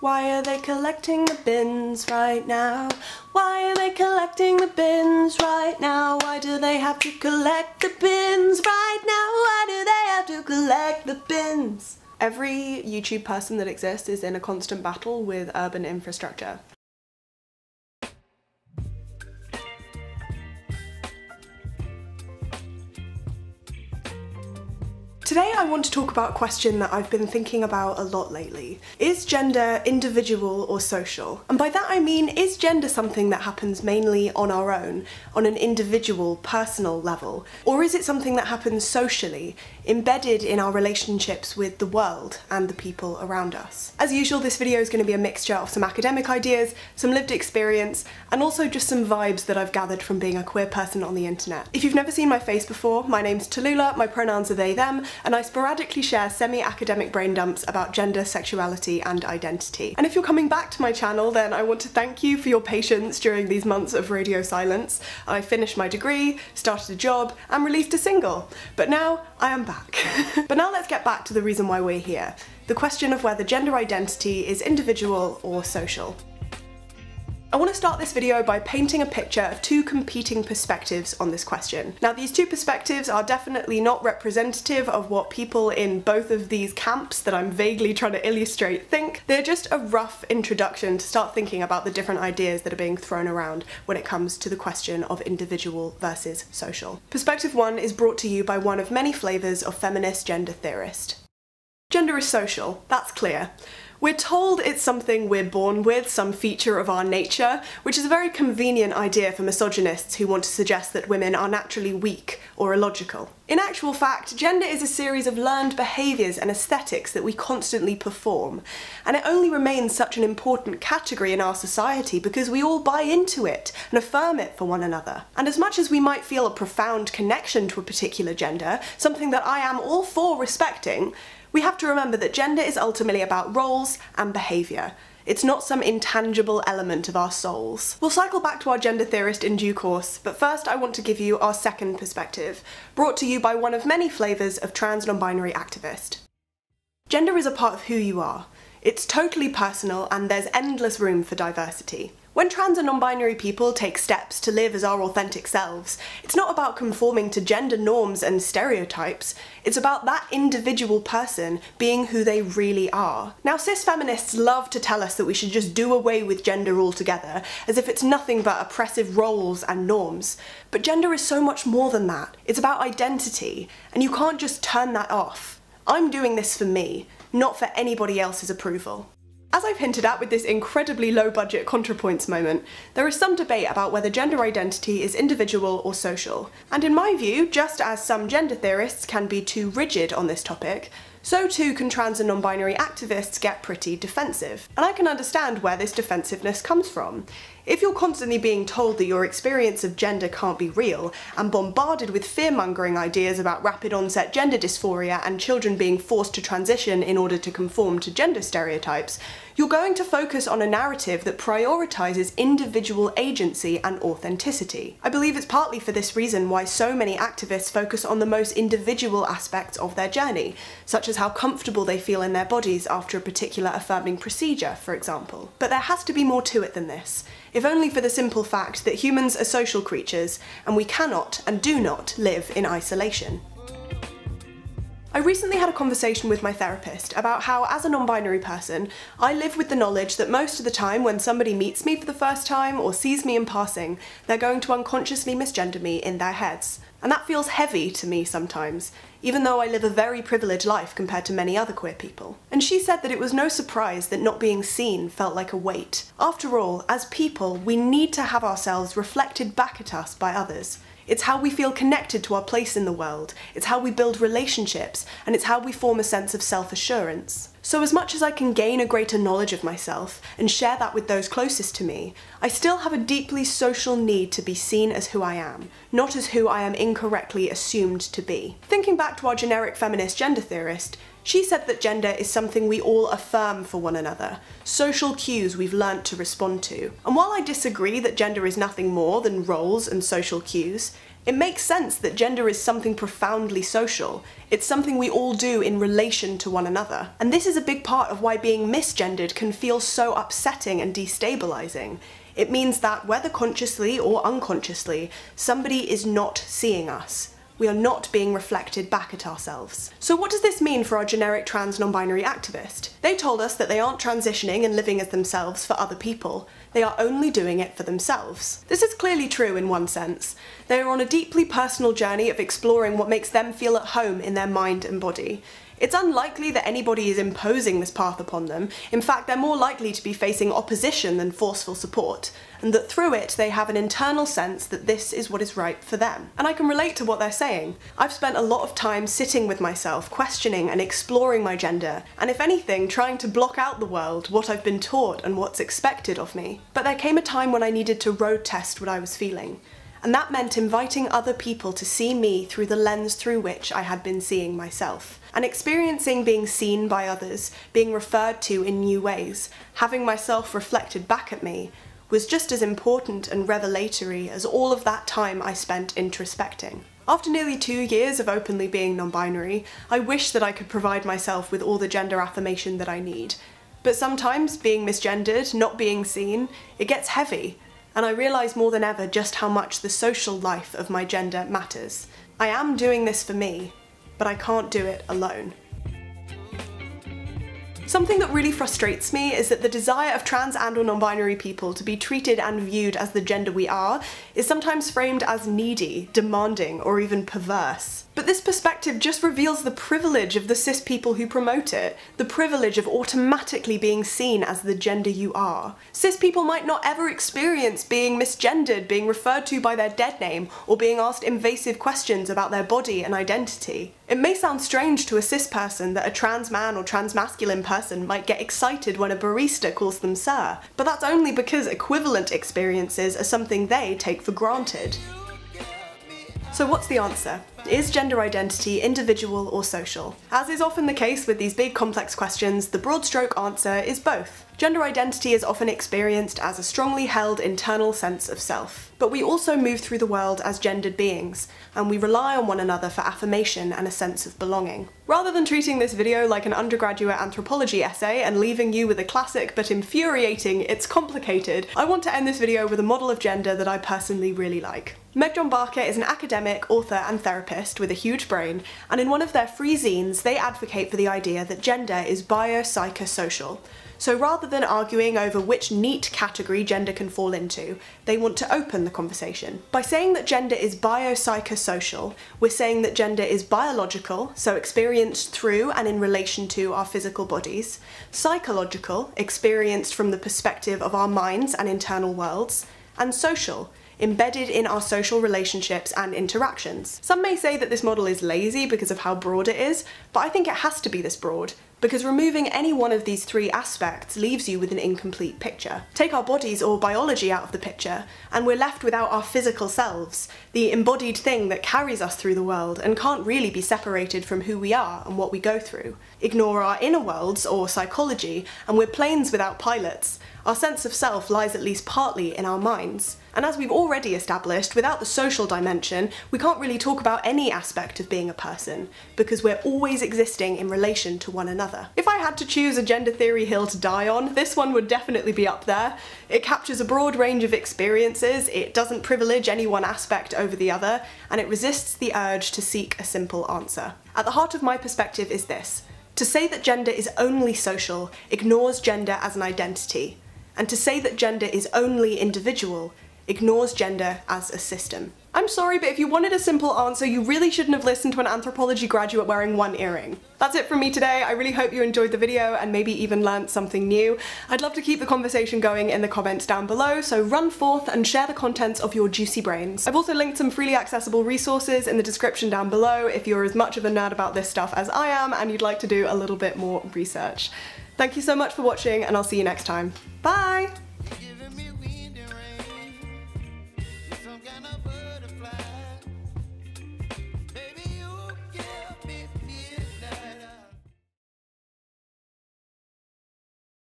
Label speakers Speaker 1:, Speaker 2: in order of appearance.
Speaker 1: Why are they collecting the bins right now? Why are they collecting the bins right now? Why do they have to collect the bins right now? Why do they have to collect the bins? Every YouTube person that exists is in a constant battle with urban infrastructure. Today I want to talk about a question that I've been thinking about a lot lately. Is gender individual or social? And by that I mean, is gender something that happens mainly on our own, on an individual, personal level? Or is it something that happens socially, embedded in our relationships with the world and the people around us? As usual, this video is going to be a mixture of some academic ideas, some lived experience, and also just some vibes that I've gathered from being a queer person on the internet. If you've never seen my face before, my name's Tallulah, my pronouns are they, them, and I sporadically share semi-academic brain dumps about gender, sexuality and identity. And if you're coming back to my channel then I want to thank you for your patience during these months of radio silence. I finished my degree, started a job and released a single. But now I am back. but now let's get back to the reason why we're here. The question of whether gender identity is individual or social. I want to start this video by painting a picture of two competing perspectives on this question. Now these two perspectives are definitely not representative of what people in both of these camps that I'm vaguely trying to illustrate think. They're just a rough introduction to start thinking about the different ideas that are being thrown around when it comes to the question of individual versus social. Perspective 1 is brought to you by one of many flavours of feminist gender theorist. Gender is social, that's clear. We're told it's something we're born with, some feature of our nature, which is a very convenient idea for misogynists who want to suggest that women are naturally weak or illogical. In actual fact, gender is a series of learned behaviours and aesthetics that we constantly perform, and it only remains such an important category in our society because we all buy into it and affirm it for one another. And as much as we might feel a profound connection to a particular gender, something that I am all for respecting, we have to remember that gender is ultimately about roles and behaviour. It's not some intangible element of our souls. We'll cycle back to our gender theorist in due course, but first I want to give you our second perspective, brought to you by one of many flavours of trans non-binary activist. Gender is a part of who you are. It's totally personal and there's endless room for diversity. When trans and non-binary people take steps to live as our authentic selves, it's not about conforming to gender norms and stereotypes, it's about that individual person being who they really are. Now cis feminists love to tell us that we should just do away with gender altogether, as if it's nothing but oppressive roles and norms. But gender is so much more than that. It's about identity, and you can't just turn that off. I'm doing this for me, not for anybody else's approval. As I've hinted at with this incredibly low budget ContraPoints moment, there is some debate about whether gender identity is individual or social. And in my view, just as some gender theorists can be too rigid on this topic, so too can trans and non-binary activists get pretty defensive. And I can understand where this defensiveness comes from. If you're constantly being told that your experience of gender can't be real, and bombarded with fear-mongering ideas about rapid onset gender dysphoria and children being forced to transition in order to conform to gender stereotypes, you're going to focus on a narrative that prioritises individual agency and authenticity. I believe it's partly for this reason why so many activists focus on the most individual aspects of their journey, such as how comfortable they feel in their bodies after a particular affirming procedure, for example. But there has to be more to it than this if only for the simple fact that humans are social creatures and we cannot and do not live in isolation. I recently had a conversation with my therapist about how, as a non binary person, I live with the knowledge that most of the time when somebody meets me for the first time or sees me in passing, they're going to unconsciously misgender me in their heads. And that feels heavy to me sometimes, even though I live a very privileged life compared to many other queer people. And she said that it was no surprise that not being seen felt like a weight. After all, as people, we need to have ourselves reflected back at us by others. It's how we feel connected to our place in the world, it's how we build relationships, and it's how we form a sense of self assurance. So, as much as I can gain a greater knowledge of myself and share that with those closest to me, I still have a deeply social need to be seen as who I am, not as who I am incorrectly assumed to be. Thinking back to our generic feminist gender theorist, She said that gender is something we all affirm for one another, social cues we've learnt to respond to. And while I disagree that gender is nothing more than roles and social cues, it makes sense that gender is something profoundly social. It's something we all do in relation to one another. And this is a big part of why being misgendered can feel so upsetting and destabilising. It means that, whether consciously or unconsciously, somebody is not seeing us we are not being reflected back at ourselves. So what does this mean for our generic trans non-binary activist? They told us that they aren't transitioning and living as themselves for other people, they are only doing it for themselves. This is clearly true in one sense. They are on a deeply personal journey of exploring what makes them feel at home in their mind and body. It's unlikely that anybody is imposing this path upon them. In fact, they're more likely to be facing opposition than forceful support, and that through it they have an internal sense that this is what is right for them. And I can relate to what they're saying. I've spent a lot of time sitting with myself, questioning and exploring my gender, and if anything, trying to block out the world, what I've been taught and what's expected of me. But there came a time when I needed to road test what I was feeling and that meant inviting other people to see me through the lens through which I had been seeing myself. And experiencing being seen by others, being referred to in new ways, having myself reflected back at me, was just as important and revelatory as all of that time I spent introspecting. After nearly two years of openly being non-binary, I wish that I could provide myself with all the gender affirmation that I need. But sometimes being misgendered, not being seen, it gets heavy, and I realise more than ever just how much the social life of my gender matters. I am doing this for me, but I can't do it alone. Something that really frustrates me is that the desire of trans and or non-binary people to be treated and viewed as the gender we are is sometimes framed as needy, demanding, or even perverse. But this perspective just reveals the privilege of the cis people who promote it, the privilege of automatically being seen as the gender you are. Cis people might not ever experience being misgendered, being referred to by their dead name, or being asked invasive questions about their body and identity. It may sound strange to a cis person that a trans man or trans masculine person might get excited when a barista calls them sir, but that's only because equivalent experiences are something they take for granted. So what's the answer? Is gender identity individual or social? As is often the case with these big complex questions, the broad stroke answer is both. Gender identity is often experienced as a strongly held internal sense of self. But we also move through the world as gendered beings, and we rely on one another for affirmation and a sense of belonging. Rather than treating this video like an undergraduate anthropology essay and leaving you with a classic but infuriating it's complicated, I want to end this video with a model of gender that I personally really like. Meg John Barker is an academic, author and therapist with a huge brain, and in one of their free zines they advocate for the idea that gender is biopsychosocial, so rather than arguing over which neat category gender can fall into, they want to open the conversation. By saying that gender is biopsychosocial, we're saying that gender is biological, so experienced through and in relation to our physical bodies, psychological, experienced from the perspective of our minds and internal worlds, and social, embedded in our social relationships and interactions. Some may say that this model is lazy because of how broad it is, but I think it has to be this broad, because removing any one of these three aspects leaves you with an incomplete picture. Take our bodies or biology out of the picture, and we're left without our physical selves, the embodied thing that carries us through the world and can't really be separated from who we are and what we go through. Ignore our inner worlds or psychology, and we're planes without pilots, our sense of self lies at least partly in our minds. And as we've already established, without the social dimension, we can't really talk about any aspect of being a person, because we're always existing in relation to one another. If I had to choose a gender theory hill to die on, this one would definitely be up there. It captures a broad range of experiences, it doesn't privilege any one aspect over the other, and it resists the urge to seek a simple answer. At the heart of my perspective is this. To say that gender is only social ignores gender as an identity, and to say that gender is only individual ignores gender as a system. I'm sorry, but if you wanted a simple answer, you really shouldn't have listened to an anthropology graduate wearing one earring. That's it from me today. I really hope you enjoyed the video and maybe even learnt something new. I'd love to keep the conversation going in the comments down below, so run forth and share the contents of your juicy brains. I've also linked some freely accessible resources in the description down below if you're as much of a nerd about this stuff as I am and you'd like to do a little bit more research. Thank you so much for watching and I'll see you next time. Bye!